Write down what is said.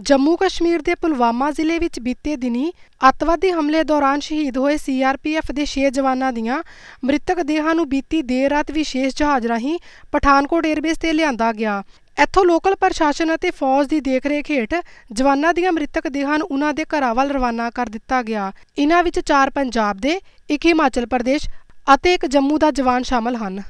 ਜੰਮੂ ਕਸ਼ਮੀਰ ਦੇ ਪੁਲਵਾਮਾ ਜ਼ਿਲ੍ਹੇ ਵਿੱਚ ਬੀਤੇ ਦਿਨੀ ਅੱਤਵਾਦੀ ਹਮਲੇ ਦੌਰਾਨ ਸ਼ਹੀਦ ਹੋਏ ਸੀਆਰਪੀਐਫ ਦੇ 6 ਜਵਾਨਾਂ ਦੀਆਂ ਮ੍ਰਿਤਕ ਦੇਹਾਂ ਨੂੰ ਬੀਤੀ ਦੇਰ ਰਾਤ ਵਿਸ਼ੇਸ਼ ਜਹਾਜ਼ ਰਾਹੀਂ ਪਠਾਨਕੋਟ 에ਅਰਬੇਸ ਤੇ ਲਿਆਂਦਾ ਗਿਆ। ਇੱਥੋਂ ਲੋਕਲ ਪ੍ਰਸ਼ਾਸਨ ਅਤੇ ਫੌਜ ਦੀ ਦੇਖਰੇਖ ਹੇਠ ਜਵਾਨਾਂ ਦੀਆਂ ਮ੍ਰਿਤਕ ਦੇਹਾਂ ਨੂੰ ਉਨ੍ਹਾਂ ਦੇ ਘਰਾਂ ਵੱਲ ਰਵਾਨਾ ਕਰ ਦਿੱਤਾ ਗਿਆ। ਇਨ੍ਹਾਂ ਵਿੱਚ ਚਾਰ ਪੰਜਾਬ ਦੇ, ਇੱਕ ਹਿਮਾਚਲ ਪ੍ਰਦੇਸ਼ ਅਤੇ ਇੱਕ ਜੰਮੂ ਦਾ ਜਵਾਨ ਸ਼ਾਮਲ ਹਨ।